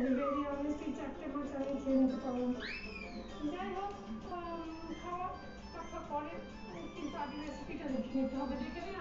বেরিয়ে অনেকে চারটে মাস আগে খেয়ে নিতে পারব না যাই হোক উম, খাওয়া টাকা পরে কিন্তু আগে রেসিপিটা দেখে নিতে হবে দেখে নিন